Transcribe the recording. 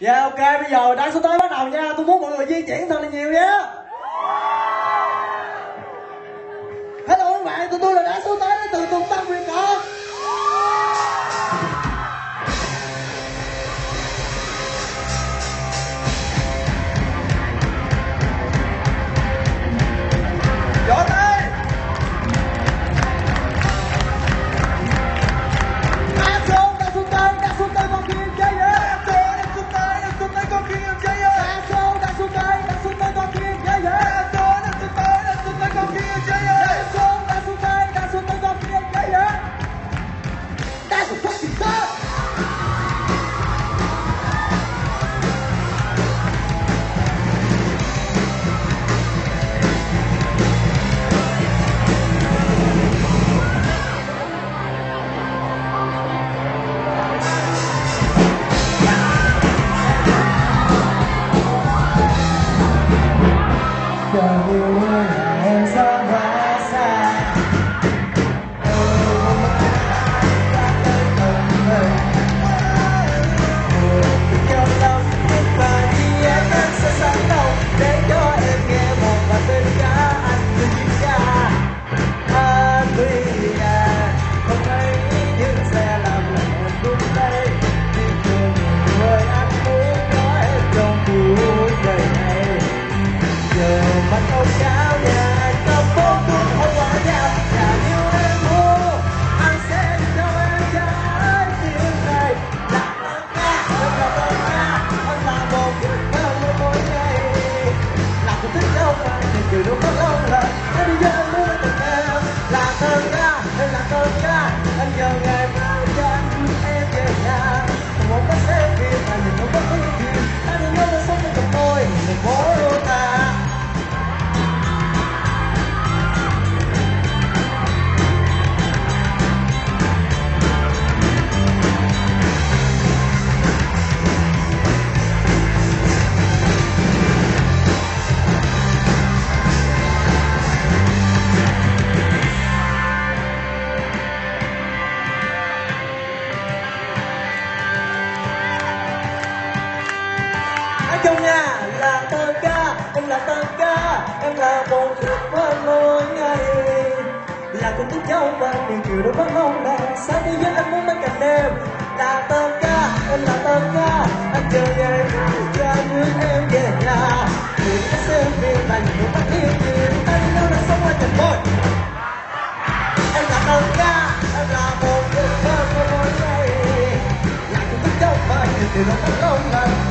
Dạ ok bây giờ đang số tới bắt đầu nha. Tôi muốn mọi người di chuyển thật là nhiều nhé. Hello các bạn, tụi tôi là đã số tới từ Tùng Tâm nói chung nha, là thơ ca, em là thơ ca, em là một ước mơ mỗi ngày là con thích cháu và điều chiều đâu vẫn không đàn sáng đi với anh muốn bên cạnh em, là thơ ca, em là thơ ca. Anh chờ ngày mai cho đưa em về nhà. Người ta xem phim là nhiều mắt yêu nhiều đi đâu đang sống ở thành phố em là thơ ca, em là một ước mơ mỗi ngày là con thích cháu và điều chiều đâu vẫn không đàn